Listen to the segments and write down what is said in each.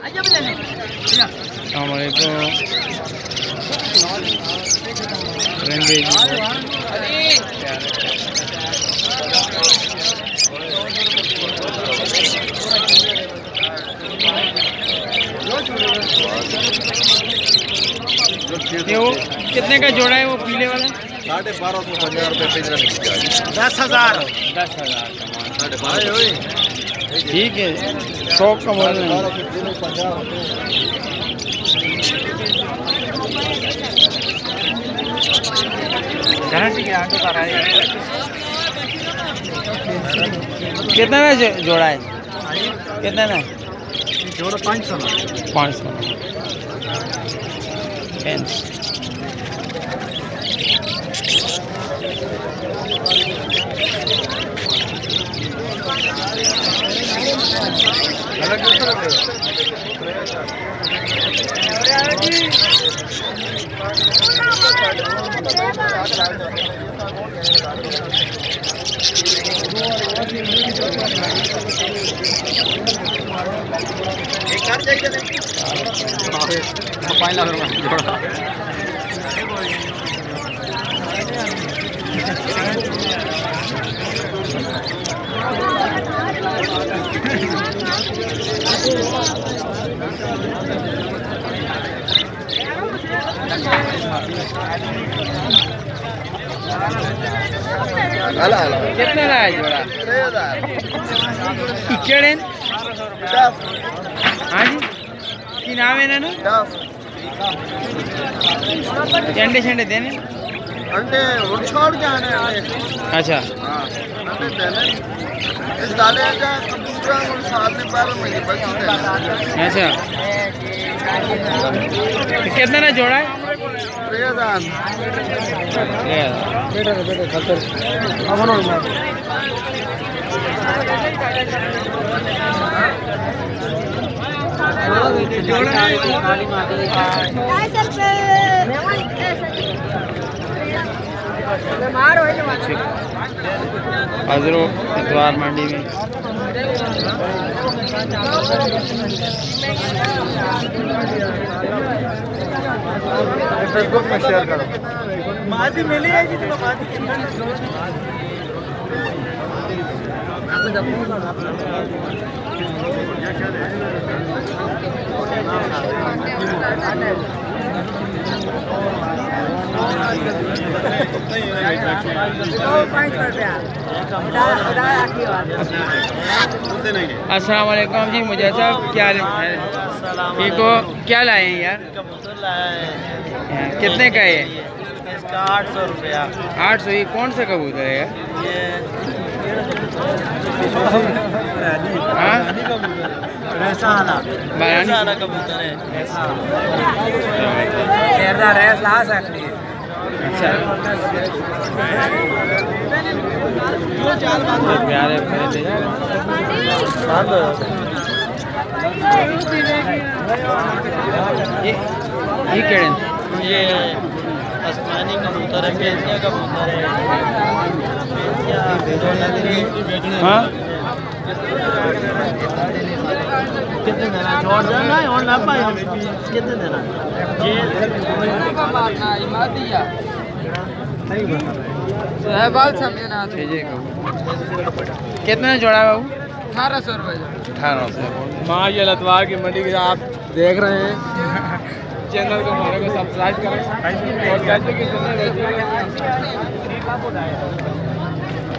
السلام علیکم رنگے یہ وہ کتنے کا جوڑا ہے وہ پیلے والا ساڑھے بارہ سو مل گیا دس ہزار دس ہزار ساڑھے بارہ ٹھیک ہے شوق کا تین سو پنجاب کتنے میں جو- جوڑا ہے؟ کتنے میں؟ جوڑا پانچ سو پانچ سو۔ پینس پانچ لاکھ روپے جوڑا ہلا ہلا کتنے کا ہے جوڑا کیڑے ہاں جی کی نام ہے انہوں دس چنڈے چنڈے دینے انڈے اور چھوڑ جانے اچھا ہاں اس ڈالے جا کبوتر اور ساتھ میں پر بچی دینے اچھا کتنے کا جوڑا ہے ہزار خطر امن حضرو، اتوار منڈی میں۔ فیس بک میں شیئر کرو مادی ملی ہے جی تو مادی السلام علیکم جی مجھے صاحب کیا ہے؟ ہو؟ کیا لائے ہیں یار؟ کتنے کا ہے؟ آٹھ سو روپیہ۔ آٹھ سو یہ کون سا کبوتر ہے کبوتر ہے ریس لا یہ آسمانی کبوتر ہے کبوتر ہے۔ ہاں؟ کتنے دینا چھوڑ اور نہ دینا جوڑا ہے بابو؟ اٹھارہ سو روپئے اٹھارہ سو ماں یہ لتوار کی منڈی کی آپ دیکھ رہے ہیں۔ چینل کو ہمارے کو سبسکرائب کریں۔ اور کہتے کہ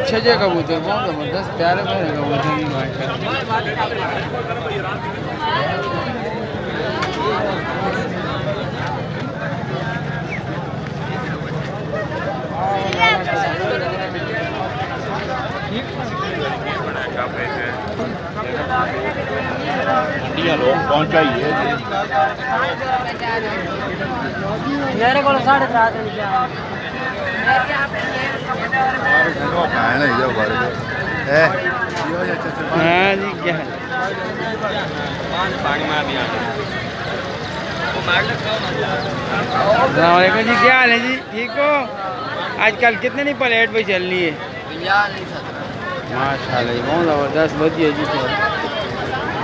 اچھا جی کبوتر بہت زبردست پیارے پیارے کبوتر اللہ لوگ پہنچائیے میرے کو ساڑھے سات ہاں جی کیا ہے السلام علیکم جی کیا حال ہے جی ٹھیک ہو آج کل کتنے نہیں پلیٹ پہ چل رہی ہے ماشاء اللہ جی بہت زبردست بدی جی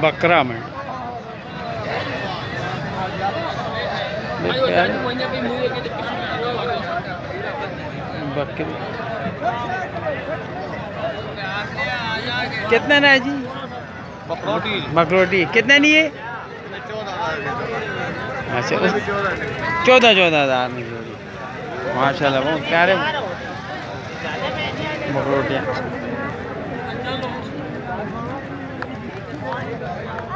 بکرا میں کتنا نا ہے جی؟ بکروٹی کتنا نہیں ہے؟ اچھا چودہ چودہ ہزار ماشاء اللہ بہت پیارے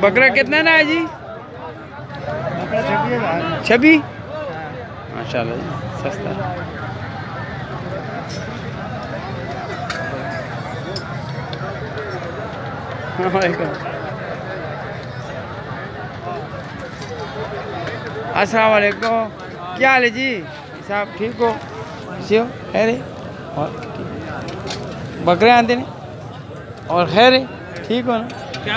بکرا کتنا نا ہے جی؟ چھبی؟ ماشاء اللہ جی سستا۔ ہاں، السلام السلام علیکم۔ کیا حال ہے جی؟ صاحب ٹھیک ہو؟ سی ہو خیر ہے؟ اور بکرے آتے ہیں؟ اور خیر ہے؟ ٹھیک ہو نا؟ کیا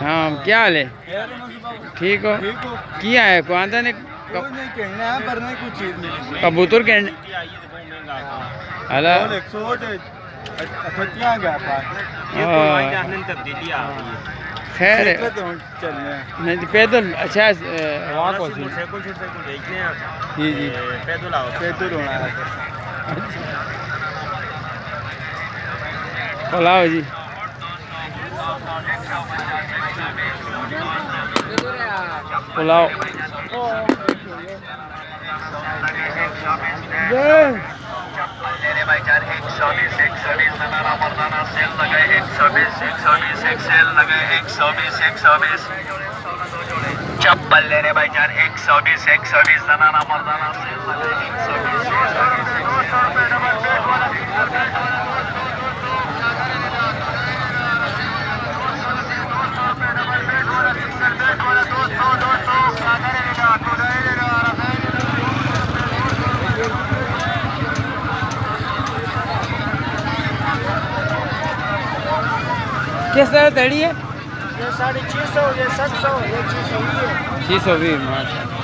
ہاں کیا حال ہے ٹھیک ہو کیا ہے کو آتا نے کبوتر کے ہلا خیر نہیں پیدل اچھا جی جی بلاؤ جی بلاؤ چپل لینے بھائی جان ایک سو بیس ایک سو بیس زنانا مردانہ سیل لگائے ایک سو بیس ایک سو بیس کس طرح تیڑی ہے یہ ساڑھے چھ سو یہ سات سو یہ چھ سو چھ سو بھی ماشاء اللہ